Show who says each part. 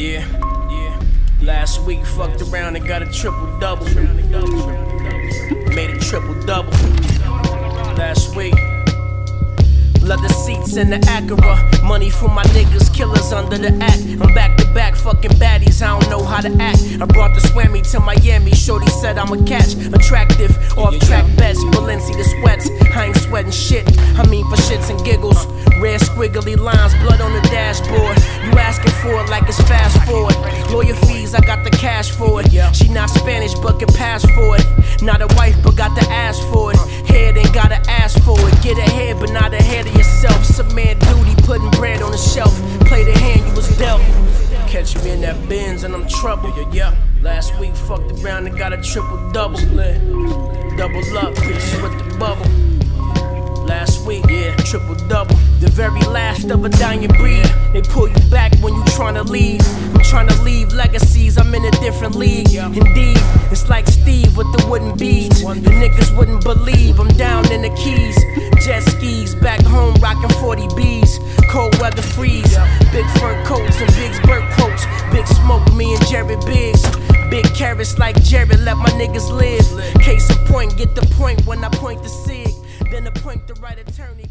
Speaker 1: Yeah, yeah. Last week fucked around and got a triple double. Made a triple double. Last week. Leather seats in the Acura. Money for my niggas, killers under the act. I'm back to back, fucking baddies. I don't know how to act. I brought the swammy to Miami. Shorty said I'm a catch. Attractive, off track bets. Balenci the sweats. I ain't sweating shit. I mean for shits and giggles. Red squiggly lines, blood on the dashboard. For it. She not Spanish, but can pass for it. Not a wife, but got the ass for it. Head ain't gotta ask for it. Get ahead, but not ahead of yourself. Some man duty, putting bread on the shelf. Play the hand you was dealt. Catch me in that Benz and I'm trouble. Yeah, yeah. Last week fucked around and got a triple double. Double up, bitches with the bubble. Last week, yeah, triple double. The very last of a dying breed. They pull you back when you tryna leave. I'm tryna leave legacies, league. Indeed, it's like Steve with the wooden beads. The niggas wouldn't believe I'm down in the keys. Jet skis, back home rocking 40 B's. Cold weather freeze. Big fur coats and big Burt quotes. Big smoke, me and Jerry Biggs. Big carrots like Jerry, let my niggas live. Case in point, get the point when I point the sig. Then appoint the right attorney,